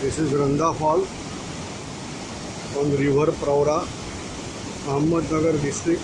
This is Randa Fall on River Praura, Ahmednagar district.